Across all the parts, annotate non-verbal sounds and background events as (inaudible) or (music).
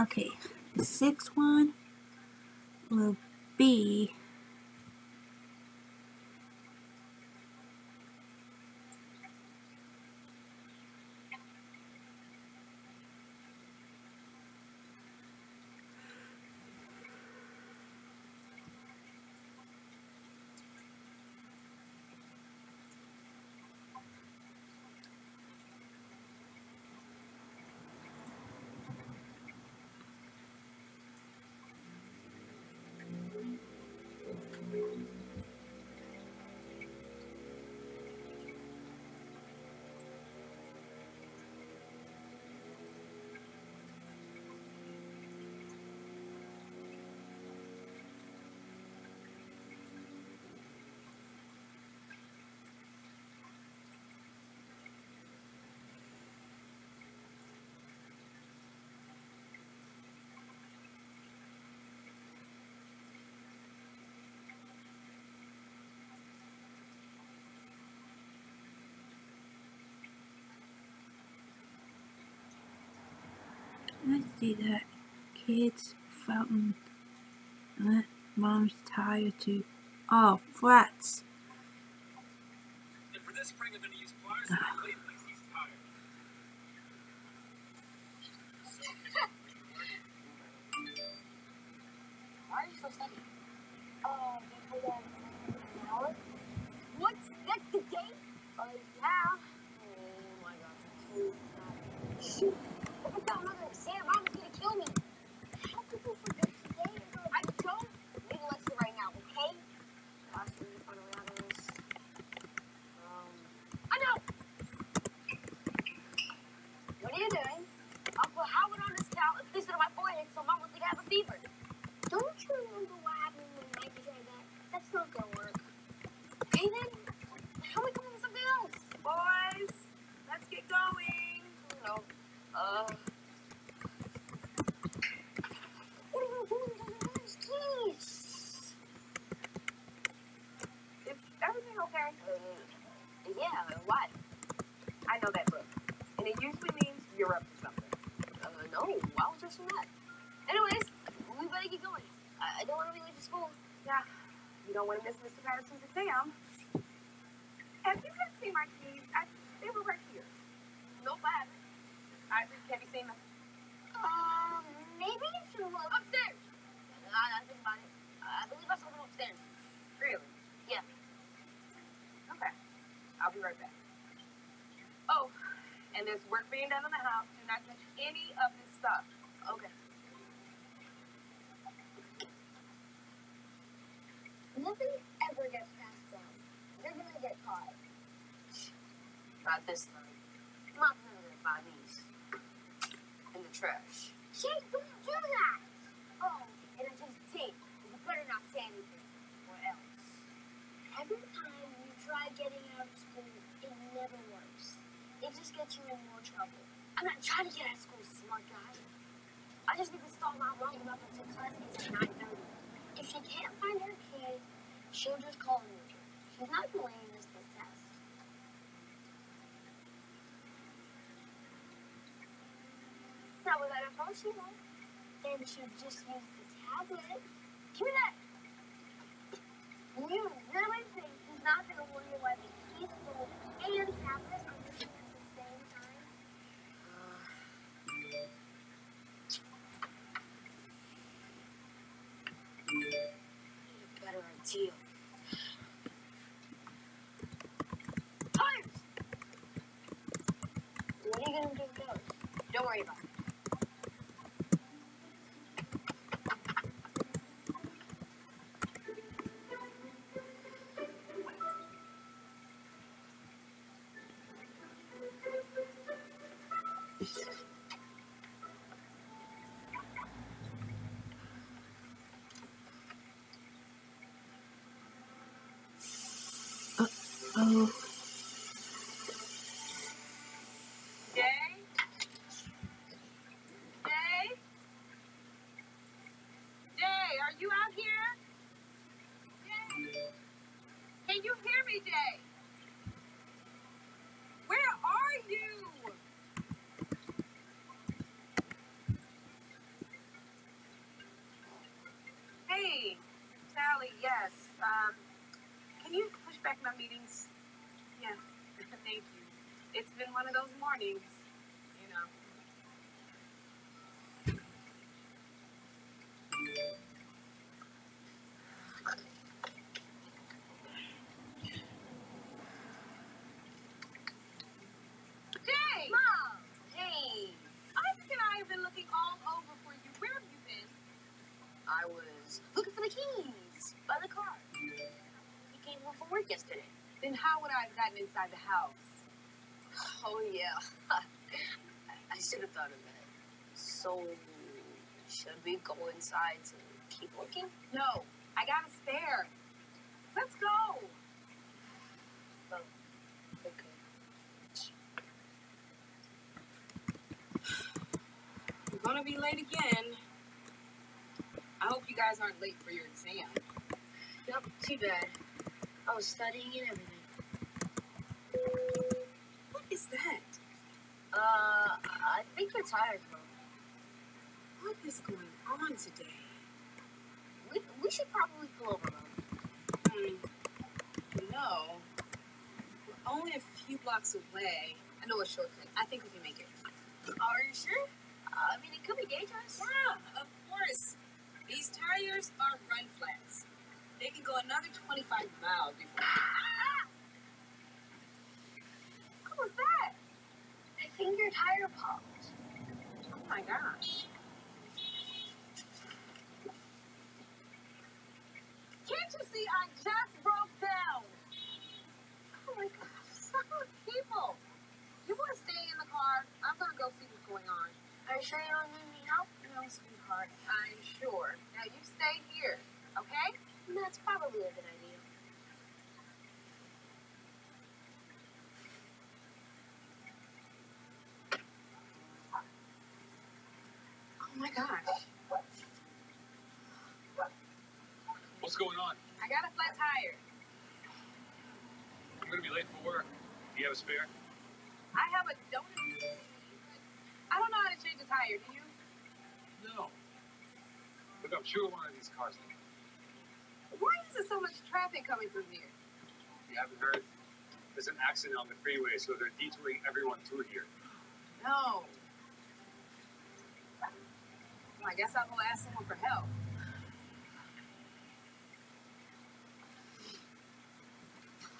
Okay, the sixth one will be see that kids fountain. Uh, mom's tired too. Oh, flats. And for spring, I'm going to use pliers to replace these tires. (laughs) Why are you so study because I'm an hour. What? That's the date? Uh, yeah. Oh my god, too bad. Shoot. If I got another exam, mama's gonna kill me. How could you forget today? I don't need a lecture right now, okay? Gosh, we need to find a way out of this. Um, I know! What are you doing? I'll put Howard on this towel and place it on my forehead so mom will think I have a fever. Don't you remember what happened when Mikey tried that? That's not gonna work. Okay then, how we come up with something else? Boys, let's get going. No. Uh. Are rooms, keys? Is everything okay? Uh, yeah? I know that look. And it usually means you're up to something. Uh, no, was I so mad? Anyways, better get going. I, I don't want to be late to school. Yeah. You don't want to miss Mr. Patterson's exam. Have you guys seen my keys? I, they were right here. Nope, I haven't. Isaac, have you seen them? Um, maybe you should look upstairs. I, I think about it. I believe I saw them upstairs. Really? Yeah. Okay. I'll be right back. Oh, and there's work being done in the house. Do not touch any of this stuff. Okay. Nothing ever gets past them. They're gonna get caught. Not this. Not none of them by these. In the trash. Jake, don't do that! Oh, and I just did. You better not say anything. Or else. Every time you try getting out of school, it never works. It just gets you in more trouble. I'm not trying to get out of school, smart guy. I just need to stall my mom up until class at 9.30. If she can't find her kid, she'll just call me. She's not going to miss this test. Not without a phone, she won't. Then she'll just use the tablet. Give me that. You really think he's not going to wonder why the keys phone and tablet are at the same time? (sighs) Need a better idea. Tires! What are you going to do with those? Don't worry about it. Oh. Are you out here? Can you hear me, Where are you? Hey, Sally, yes. Um, push back my meetings. Yeah, (laughs) thank you. It's been one of those mornings, you know. Jay! Mom! Hey! Isaac and I have been looking all over for you. Where have you been? I was looking for the keys by the car. Work yesterday. Then how would I have gotten inside the house? Oh, yeah. (laughs) I, should have thought of that. So, should we go inside to keep looking? No, I gotta stare. Let's go. We're gonna be late again. I hope you guys aren't late for your exam. Yep, too bad. I was studying and everything. What is that? Uh, I think you're tired, Mom. What is going on today? We, we should probably pull over, Mom. Hmm. No. We're only a few blocks away. I know a shortcut. I think we can make it. Are you sure? I mean, it could be dangerous. Yeah, of course. These tires are run flats. They can go another 25 miles before. Ah! What was that? I think your tire popped. Oh my gosh. Can't you see I just broke down? Oh my gosh, some people. You want to stay in the car? I'm going to go see what's going on. Are you sure you don't need any help? No, sweetheart, I'm sure. Now you stay here, okay? That's probably a good idea. Oh my gosh. What's going on? I got a flat tire. I'm gonna be late for work. Do you have a spare? I have a donut. I don't know how to change a tire, do you? No. Look, I'm sure one of these cars. Why is there so much traffic coming through here? You haven't heard? There's an accident on the freeway, so they're detouring everyone through here. No. Well, I guess I'll go ask someone for help.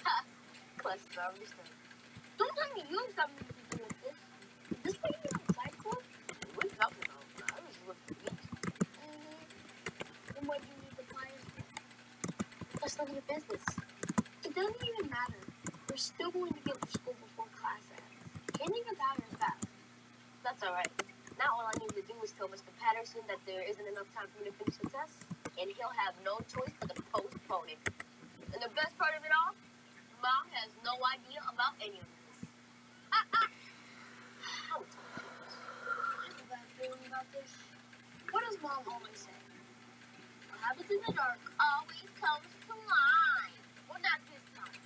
(laughs) Classic understand. Don't tell me you something to do with this. Is this what you're outside for? What are you talking about? I was looking for you. Mm-hmm. Then what do you need the pliers for? Of your business. It doesn't even matter. We're still going to get to school before class ends. Changing a tire is fast. That's alright. Now all I need to do is tell Mr. Patterson that there isn't enough time for me to finish the test, and he'll have no choice but to postpone it. And the best part of it all, Mom has no idea about any of this. Ah, ah. How about this. What does mom always say? What happens in the dark always comes to mind. Well, not this time.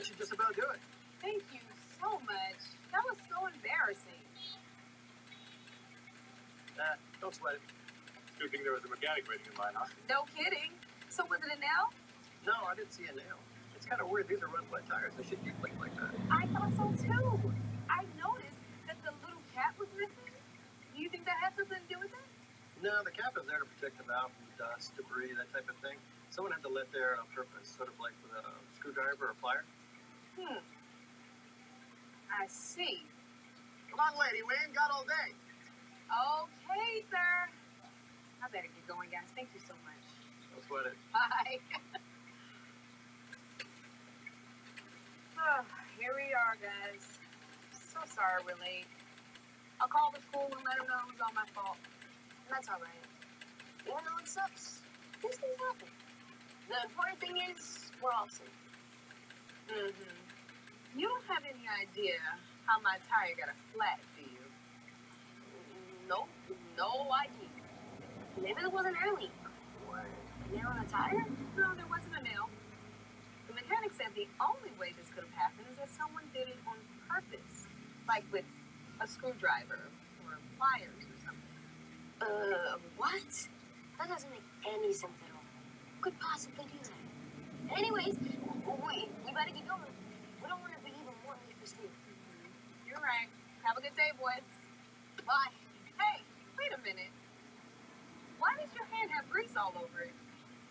That should just about do it. Thank you so much. That was so embarrassing. Nah, don't sweat it. Good thing there was a mechanic waiting in line, huh? No kidding. So was it a nail? No, I didn't see a nail. It's kind of weird. These are run flat tires. They shouldn't be flicked like that. I thought so too. I noticed that the little cap was missing. Do you think that had something to do with it? No, the cap is there to protect the valve from dust, debris, that type of thing. Someone had to let there on uh, purpose, sort of like with a screwdriver or a plier. Hmm. I see. Come on, lady. We ain't got all day. Okay, sir. I better get going, guys. Thank you so much. Don't sweat it. Bye. oh, (laughs) here we are, guys. So sorry we're late. I'll call the school and let them know it was all my fault. That's alright. Even though it sucks, these things happen. The important thing is, we're all safe. Mm-hmm. Any idea how my tire got a flat, do you? No, no idea. Maybe there wasn't early. Or nail on a tire? No, there wasn't a nail. The mechanic said the only way this could have happened is that someone did it on purpose, like with a screwdriver or pliers or something. Uh, what? That doesn't make any sense at all. could possibly do that? Anyways, we, we better get going. We don't want to be even more late for school. You're right. Have a good day, boys. Bye. Hey, wait a minute. Why does your hand have grease all over it?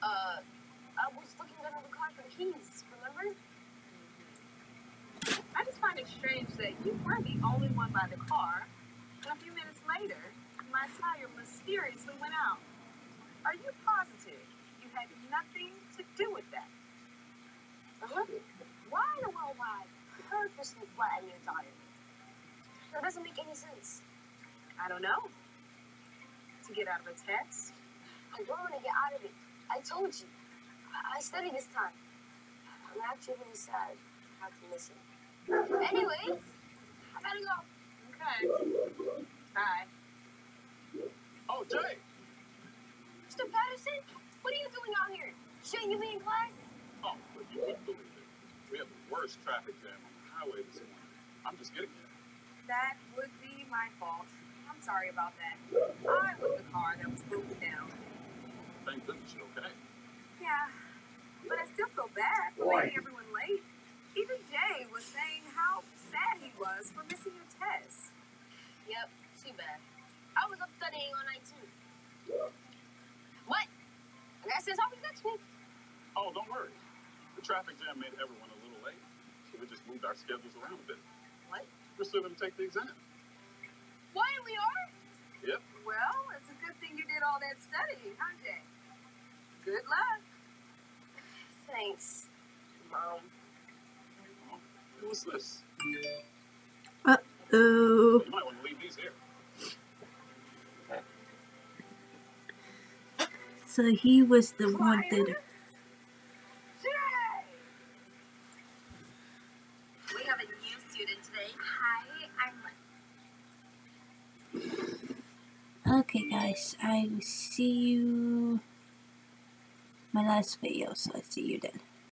Uh, I was looking under the car for keys, remember? I just find it strange that you were the only one by the car, and a few minutes later, my tire mysteriously went out. Are you positive you had nothing to do with that? Uh-huh. Why in the world I purposely flatten your tire? That doesn't make any sense. I don't know. To get out of a test? I don't want to get out of it. I told you. I, studied this time. I'm actually really sad I have to miss it. Anyways, I gotta go. Okay. Bye. Oh, Jay! Mr. Patterson, what are you doing out here? Shouldn't you be in class? Oh, but you wouldn't believe it. We have the worst traffic jam highway this morning. I'm just getting here. That would be my fault. I'm sorry about that. I was the car that was broken down. Thank goodness you're okay. Yeah, but I still feel bad for making everyone late. Even Jay was saying how sad he was for missing your test. Yep, too bad. I was up studying all night too. What? I guess it's always next week. Oh, don't worry. The traffic jam made everyone a little late, so we just moved our schedules around a bit. What? We're still going to take the exam. What? We are? Yep. Well, it's a good thing you did all that studying, huh, Jay? Good luck. Thanks, um, Mom. What's this? Uh-oh. You might want to leave these here. so he was the one that. Jay! We have a new student today. Hi, I'm Okay, guys, I will see you. My last video, so I see you then.